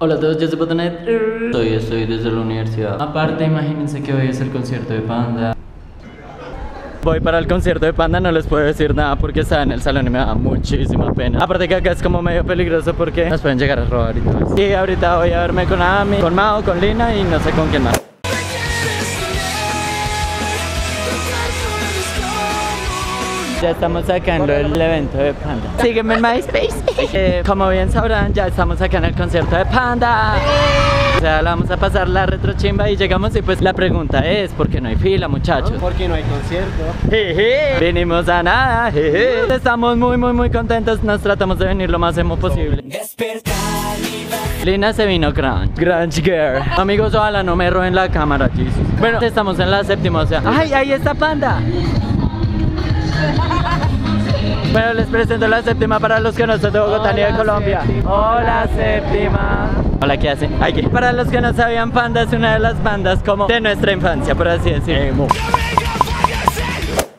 Hola a todos, yo soy Botanet. Soy, estoy desde la universidad. Aparte, imagínense que hoy es el concierto de Panda. Voy para el concierto de Panda, no les puedo decir nada porque estaba en el salón y me da muchísima pena. Aparte que acá es como medio peligroso porque nos pueden llegar a robar y todo eso. Y ahorita voy a verme con Ami, con Mao, con Lina y no sé con quién más. Ya estamos sacando el evento de Panda. Sígueme en MySpace. Eh, como bien sabrán, ya estamos acá en el concierto de Panda. O sea, la vamos a pasar la retrochimba y llegamos y pues la pregunta es, ¿por qué no hay fila, muchachos? Porque no hay concierto. Jeje, Venimos a nada, jeje. Estamos muy, muy, muy contentos. Nos tratamos de venir lo más emo posible. Lina se vino grunge, grunge girl. Amigos, ojalá no me roben la cámara, Jesus. Bueno, estamos en la séptima, o sea. ¡Ay, ahí está Panda! Bueno, les presento la séptima para los que no son de Bogotá ni de Colombia. Hola, séptima. Hola, ¿qué hacen? Ay, ¿qué? Para los que no sabían, Panda es una de las bandas como de nuestra infancia, por así decirlo.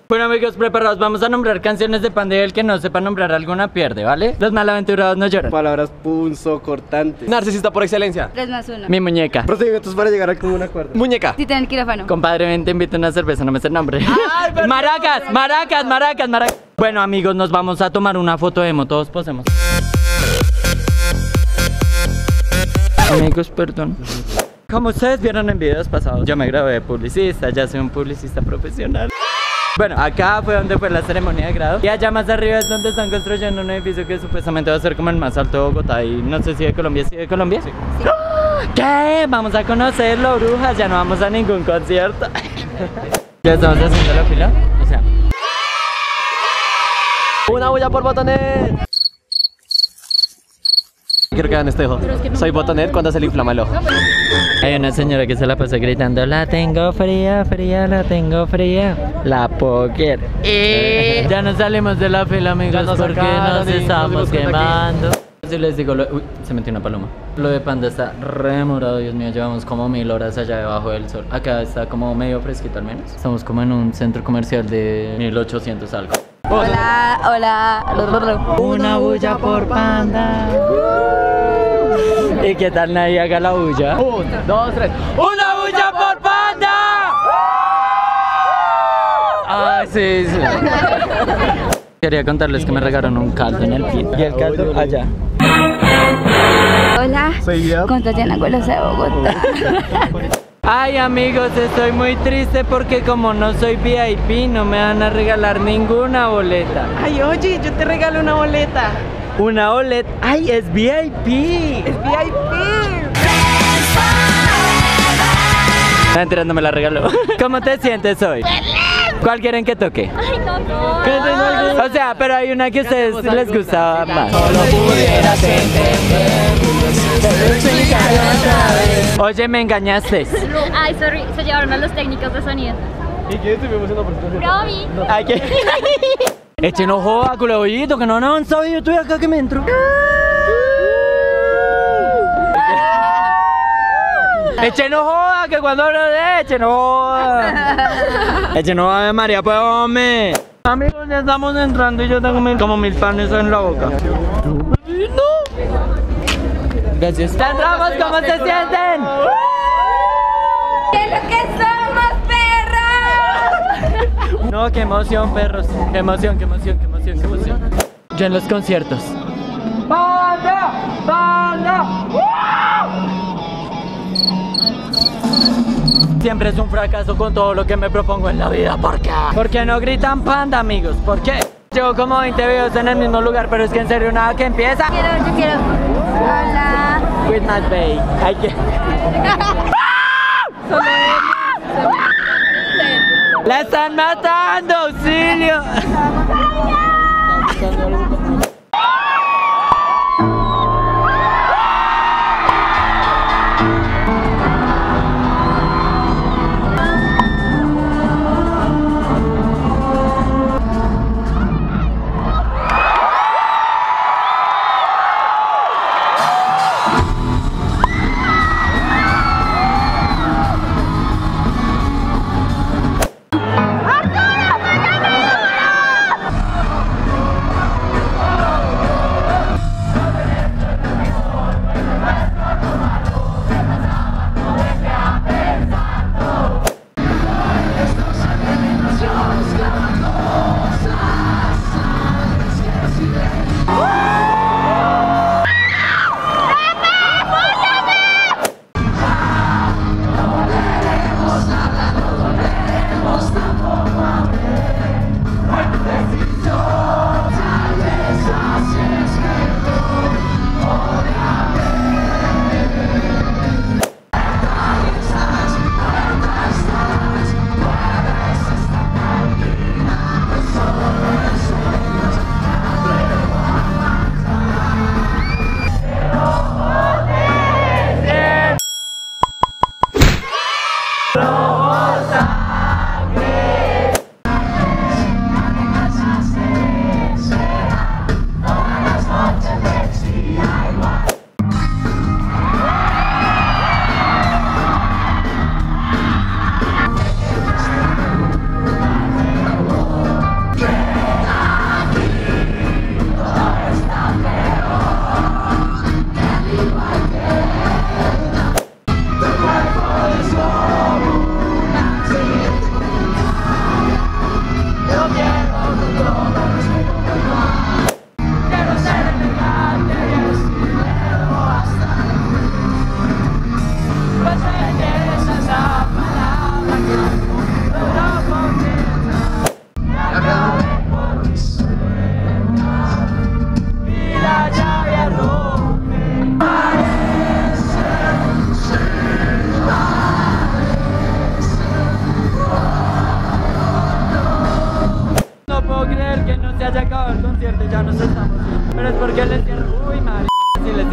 Bueno amigos, preparados, vamos a nombrar canciones de Panda y el que no sepa nombrar alguna pierde, ¿vale? Los malaventurados no lloran. Palabras punzocortantes. Narcisista por excelencia. 3 más 1. Mi muñeca. Procedimientos para llegar a común acuerdo. Muñeca. Tita en el quirófano. Compadre, ven, te invito a una cerveza, no me sé el nombre. maracas, maracas, maracas, maracas. Bueno amigos, nos vamos a tomar una foto emo, todos posemos. Amigos, perdón. Como ustedes vieron en videos pasados, yo me grabé de publicista, ya soy un publicista profesional. Bueno, acá fue donde fue la ceremonia de grado Y allá más arriba es donde están construyendo un edificio que supuestamente va a ser como el más alto de Bogotá Y no sé si de Colombia, ¿sí de Colombia? Sí. ¿Qué? Vamos a conocerlo, brujas, ya no vamos a ningún concierto ¿Ya estamos haciendo la fila? O sea Una bulla por botonet. Quiero que hagan este ojo. Soy botonet cuando se le inflama el ojo. Hay una señora que se la pasa gritando La tengo fría, fría, la tengo fría La poker Eh. Ya nos salimos de la fila amigos nos porque sacaron nos estamos quemando. Si les digo, lo- uy, se metió una paloma. Lo de Panda está remorado, Dios mío Llevamos como mil horas allá debajo del sol. Acá está como medio fresquito al menos. Estamos como en un centro comercial de 1800 algo. Hola, hola. Una bulla por Panda ¿Y qué tal nadie haga la bulla? Uno, dos, tres. ¡Una bulla por Panda! Ah, sí, sí. Quería contarles que me regaron un caldo en el pie. Y el caldo allá. Hola. Soy Guido. Con Tatiana Golosa de Bogotá. Ay amigos, estoy muy triste porque como no soy VIP no me van a regalar ninguna boleta. Ay, oye, yo te regalo una boleta. Una boleta. Ay, es VIP. Es VIP. No me la regaló. ¿Cómo te sientes hoy? ¿Cuál quieren que toque? Ay, no, no. O sea, pero hay una que a ustedes les gustaba más. Oye, me engañaste. Ay, sorry, se llevaron a los técnicos de sonido. ¿Y quién estuvimos en la presentación? Gaby. Ay, ¿qué? Echen ojo a culebollito, que no han avanzado y yo estoy acá que me entro. Echen ojo a que cuando hablo de echen ojo. Echen ojo a María, pues hombre. Amigos, ya estamos entrando y yo tengo como mil panes en la boca. Gracias. ¡Ya entramos! ¿Cómo se sienten? ¡Que lo que perros! No, qué emoción, perros. Qué emoción, qué emoción, qué emoción, qué emoción. Yo en los conciertos. ¡Banda! ¡Banda! Siempre es un fracaso con todo lo que me propongo en la vida. ¿Por qué? ¿Por qué no gritan panda, amigos? ¿Por qué? Llevo como 20 videos en el mismo lugar, pero es que en serio nada que empieza. Quiero, yo quiero. Hola. With my babe. Hay que. ¡La están matando! ¡Auxilio!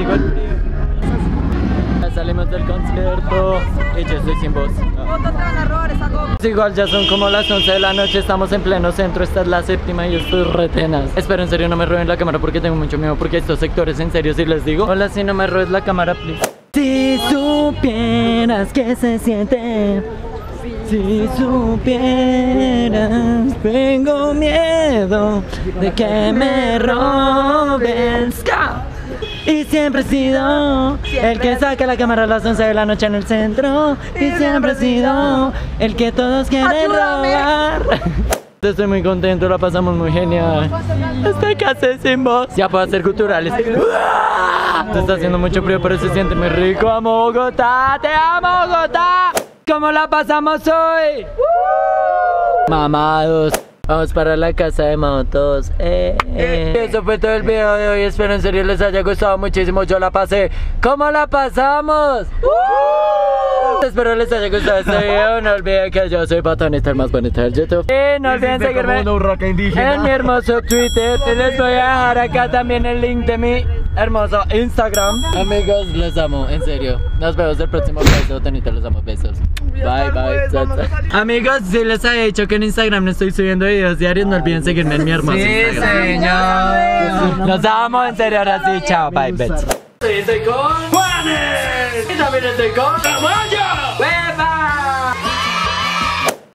Sigo el frío. Ya salimos del concierto y yo estoy sin voz. Igual ya son como las 11 de la noche, estamos en pleno centro, esta es la séptima y yo estoy retenas. Espero en serio no me roben la cámara porque tengo mucho miedo porque estos sectores en serio si les digo. Hola, si no me robes la cámara, please. Si supieras que se siente si supieras, tengo miedo de que me roben. Ska. Y siempre he sido el que saca la cámara a las 11 de la noche en el centro. Y siempre he sido el que todos quieren robar. Estoy muy contento, la pasamos muy genial. Estoy casi sin voz. Ya puedo hacer culturales. Se está haciendo mucho frío, pero se siente muy rico. Amo Bogotá, te amo Bogotá. ¿Cómo la pasamos hoy? Mamados. Vamos para la casa de motos. Eh, eh. Eso fue todo el video de hoy. Espero en serio les haya gustado muchísimo. Yo la pasé. ¿Cómo la pasamos? Espero les haya gustado este video. No olviden que yo soy Batonista, el más bonito del YouTube. Y no olviden seguirme en mi hermoso Twitter. Les voy a dejar acá también el link de mi hermoso Instagram. Amigos, los amo, en serio. Nos vemos el próximo video. Batonista, los amo. Besos. Bye, bye. Chao. Amigos, si les había dicho que en Instagram no estoy subiendo videos diarios, no olviden seguirme en mi hermoso Instagram. señor. Los amo, en serio. Ahora sí, chao. Bye, besos. Estoy con Juanes. Y también estoy con Tamayo.